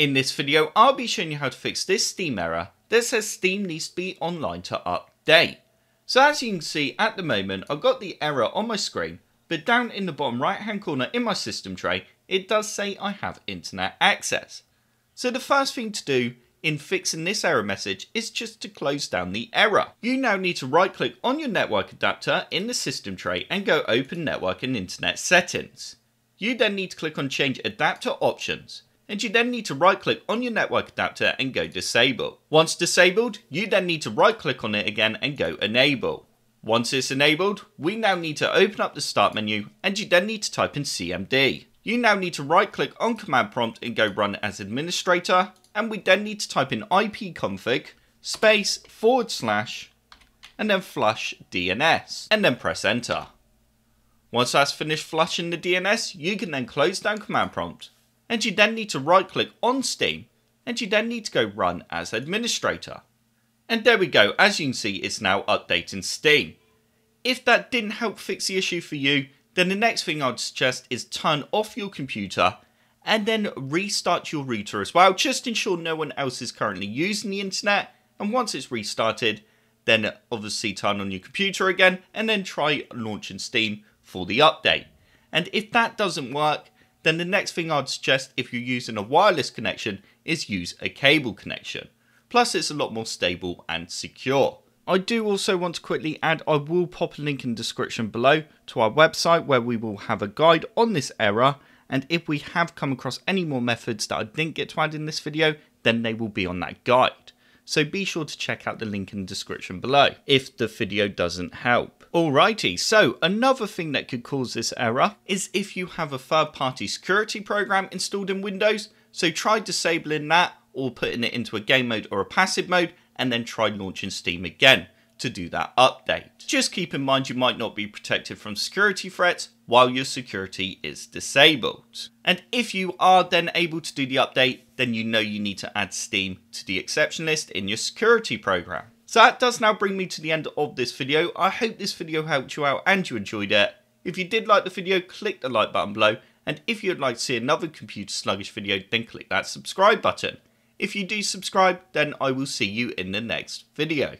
In this video, I'll be showing you how to fix this Steam error that says Steam needs to be online to update. So as you can see at the moment, I've got the error on my screen, but down in the bottom right hand corner in my system tray, it does say I have internet access. So the first thing to do in fixing this error message is just to close down the error. You now need to right click on your network adapter in the system tray and go open network and internet settings. You then need to click on change adapter options and you then need to right click on your network adapter and go disable. Once disabled, you then need to right click on it again and go enable. Once it's enabled, we now need to open up the start menu and you then need to type in CMD. You now need to right click on command prompt and go run as administrator and we then need to type in ipconfig space forward slash and then flush DNS and then press enter. Once that's finished flushing the DNS, you can then close down command prompt and you then need to right click on Steam and you then need to go run as administrator. And there we go, as you can see it's now updating Steam. If that didn't help fix the issue for you, then the next thing I'd suggest is turn off your computer and then restart your router as well. Just ensure no one else is currently using the internet. And once it's restarted, then obviously turn on your computer again and then try launching Steam for the update. And if that doesn't work, then the next thing I'd suggest if you're using a wireless connection is use a cable connection. Plus it's a lot more stable and secure. I do also want to quickly add I will pop a link in the description below to our website where we will have a guide on this error and if we have come across any more methods that I didn't get to add in this video then they will be on that guide. So be sure to check out the link in the description below if the video doesn't help. Alrighty, so another thing that could cause this error is if you have a third party security program installed in Windows. So try disabling that or putting it into a game mode or a passive mode and then try launching Steam again to do that update. Just keep in mind you might not be protected from security threats while your security is disabled. And if you are then able to do the update, then you know you need to add Steam to the exception list in your security program. So that does now bring me to the end of this video. I hope this video helped you out and you enjoyed it. If you did like the video, click the like button below. And if you'd like to see another computer sluggish video, then click that subscribe button. If you do subscribe, then I will see you in the next video.